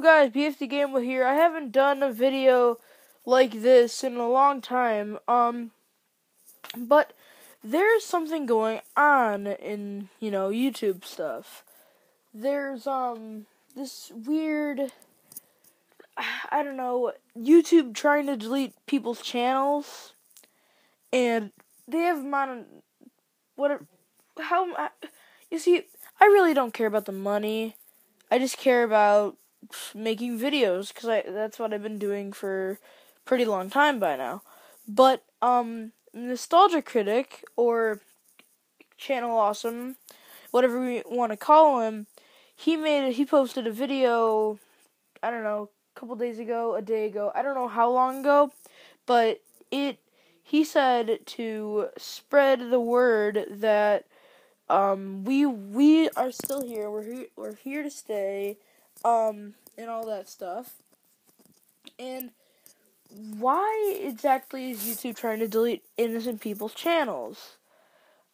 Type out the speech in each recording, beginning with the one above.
Guys, BFD Gambo here. I haven't done a video like this in a long time. Um but there's something going on in, you know, YouTube stuff. There's um this weird I don't know, YouTube trying to delete people's channels and they have mon what how you see I really don't care about the money. I just care about making videos because I that's what I've been doing for pretty long time by now. But um, nostalgia critic or channel awesome, whatever we want to call him, he made he posted a video. I don't know, a couple days ago, a day ago. I don't know how long ago, but it he said to spread the word that um we we are still here. We're here, we're here to stay um, and all that stuff. And why exactly is YouTube trying to delete innocent people's channels?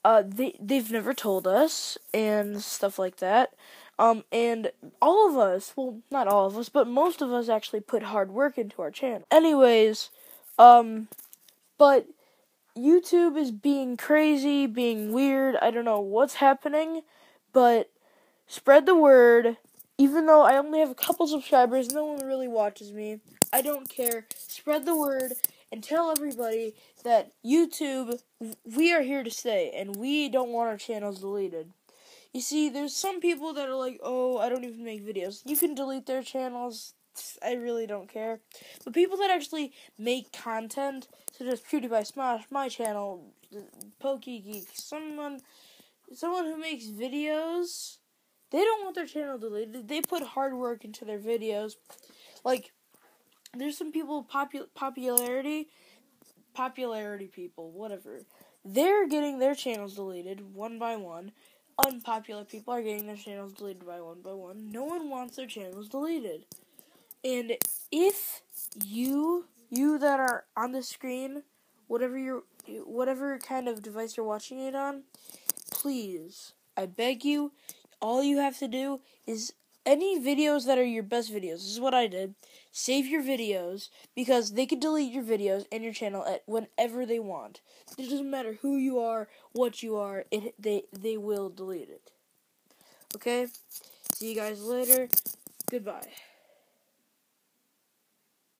Uh, they they've never told us and stuff like that. Um, and all of us, well, not all of us, but most of us actually put hard work into our channel. Anyways, um, but YouTube is being crazy, being weird. I don't know what's happening, but spread the word even though I only have a couple subscribers, no one really watches me. I don't care. Spread the word and tell everybody that YouTube, we are here to stay, and we don't want our channels deleted. You see, there's some people that are like, oh, I don't even make videos. You can delete their channels. I really don't care. But people that actually make content, such as PewDiePie Smosh, my channel, PokeGeek, someone, someone who makes videos they don't want their channel deleted. They put hard work into their videos. Like, there's some people popu- popularity, popularity people, whatever. They're getting their channels deleted one by one. Unpopular people are getting their channels deleted by one by one. No one wants their channels deleted. And if you you that are on the screen, whatever your whatever kind of device you're watching it on, please, I beg you, all you have to do is any videos that are your best videos. This is what I did. Save your videos because they can delete your videos and your channel at whenever they want. It doesn't matter who you are, what you are. It they they will delete it. Okay? See you guys later. Goodbye.